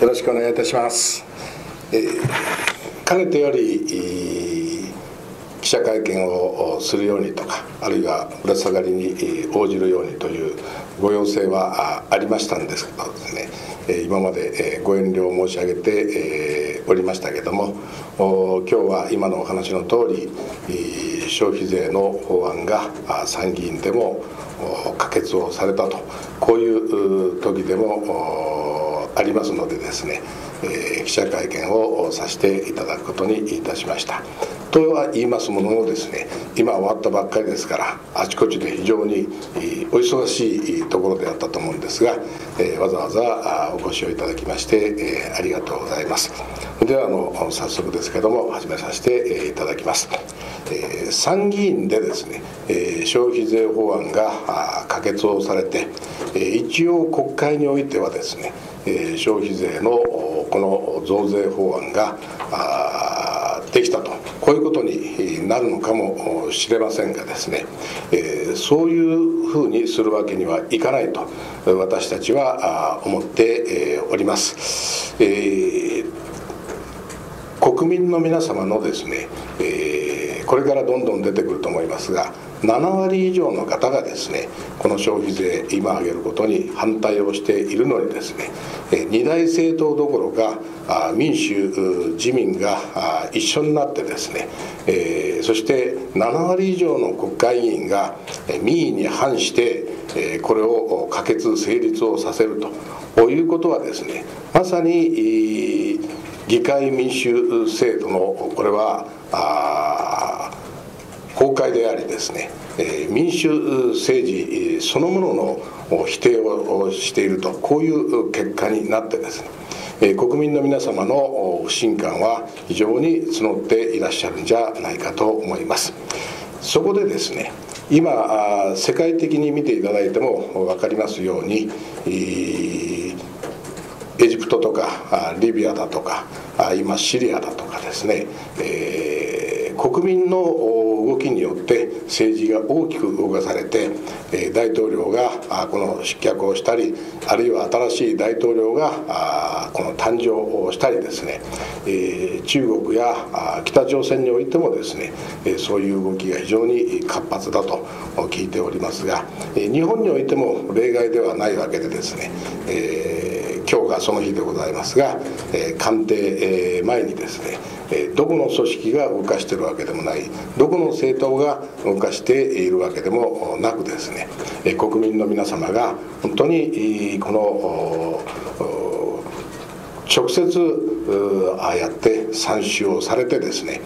よろしくお願いいたします。えー、かねてより、記者会見をするようにとかあるいはぶら下がりに応じるようにというご要請はありましたんですけどですね今までご遠慮を申し上げておりましたけども今日は今のお話の通り消費税の法案が参議院でも可決をされたとこういう時でもりますのでですね、えー、記者会見をさせていただくことにいたしました。とは言いますもののですね今終わったばっかりですからあちこちで非常にお忙しいところであったと思うんですが、えー、わざわざお越しをいただきまして、えー、ありがとうございますではあの早速ですけども始めさせていただきます、え、参議院でですね、え消費税法案が可決をされて、え一応国会においてはですね、え消費税のこの増税法案ができたとこういうことになるのかもしれませんがですね、え、そういうふうにするわけにはいかないと私たちは思っております。国民の皆様のですね、え、これからどんどん出てくると思いますが7割以上の方がですねこの消費税今上げることに反対をしているのにですね二大政党どころか民主自民が一緒になってですねそして7割以上の国会議員が民意に反してこれを可決成立をさせるということはですねまさに議会民主制度のこれは崩壊でありですねえ民主政治そのものの否定をしているとこういう結果になってですね国民の皆様の不信感は非常に募っていらっしゃるんじゃないかと思います。そこでですね今世界的に見ていただいても分かりますようにエジプトとかリビアだとか今シリアだとかですね、えー、国民の動きによって政治が大きく動かされて大統領がこの失脚をしたりあるいは新しい大統領がこの誕生をしたりですね中国や北朝鮮においてもですねそういう動きが非常に活発だと聞いておりますが日本においても例外ではないわけでですね今日がその日でございますが、え官邸、え前にですね、えどこの組織が動かしているわけでもないどこの政党が動かしているわけでもなくですね、え国民の皆様が本当にこの直接ああやって参集をされてですね